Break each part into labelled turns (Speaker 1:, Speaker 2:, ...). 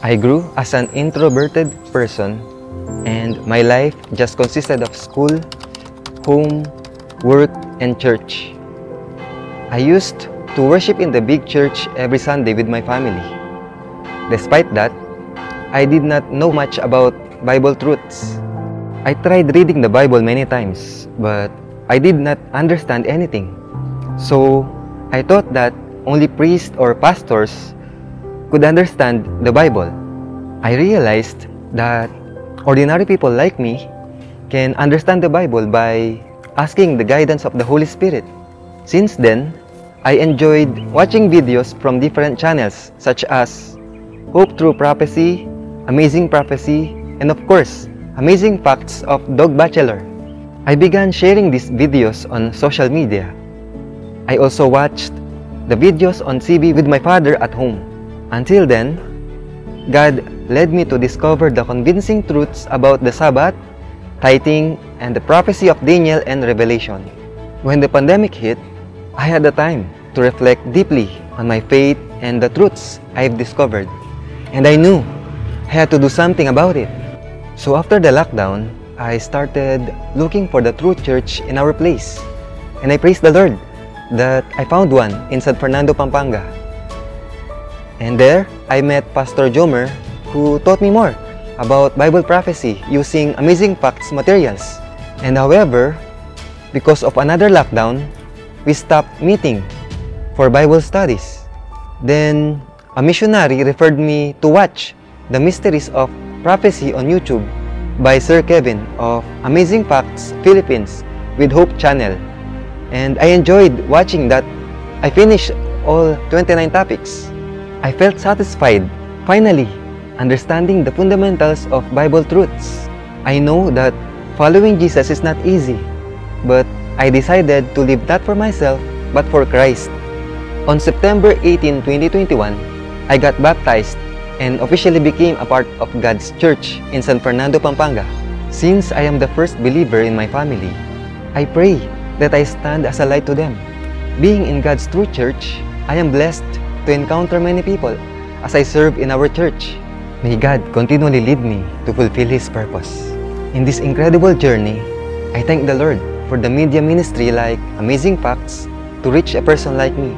Speaker 1: I grew as an introverted person and my life just consisted of school, home, work, and church. I used to worship in the big church every Sunday with my family. Despite that, I did not know much about Bible truths. I tried reading the Bible many times, but I did not understand anything. So, I thought that only priests or pastors could understand the Bible. I realized that ordinary people like me can understand the Bible by asking the guidance of the Holy Spirit. Since then, I enjoyed watching videos from different channels such as Hope Through Prophecy, Amazing Prophecy, and of course, Amazing Facts of Doug Batchelor. I began sharing these videos on social media. I also watched the videos on CB with my father at home. Until then, God led me to discover the convincing truths about the Sabbath, tithing, and the prophecy of Daniel and Revelation. When the pandemic hit, I had the time to reflect deeply on my faith and the truths I've discovered. And I knew I had to do something about it. So after the lockdown, I started looking for the true church in our place. And I praise the Lord that I found one in San Fernando, Pampanga. And there, I met Pastor Jomer who taught me more about Bible prophecy using amazing facts materials. And however, because of another lockdown, we stopped meeting for Bible studies. Then, a missionary referred me to watch the mysteries of prophecy on YouTube by Sir Kevin of Amazing Facts Philippines with Hope Channel. And I enjoyed watching that. I finished all 29 topics. I felt satisfied, finally, understanding the fundamentals of Bible truths. I know that following Jesus is not easy, but I decided to live not for myself, but for Christ. On September 18, 2021, I got baptized and officially became a part of God's church in San Fernando, Pampanga. Since I am the first believer in my family, I pray that I stand as a light to them. Being in God's true church, I am blessed to encounter many people as I serve in our church. May God continually lead me to fulfill His purpose. In this incredible journey, I thank the Lord for the media ministry like Amazing Facts to reach a person like me.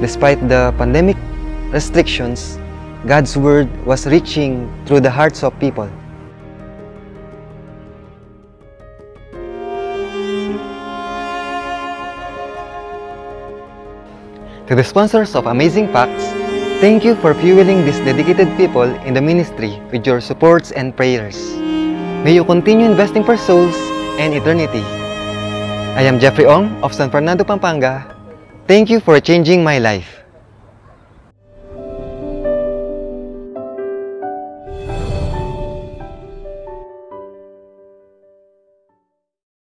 Speaker 1: Despite the pandemic restrictions, God's Word was reaching through the hearts of people. To the sponsors of Amazing Facts, thank you for fueling these dedicated people in the ministry with your supports and prayers. May you continue investing for souls and eternity. I am Jeffrey Ong of San Fernando, Pampanga. Thank you for changing my life.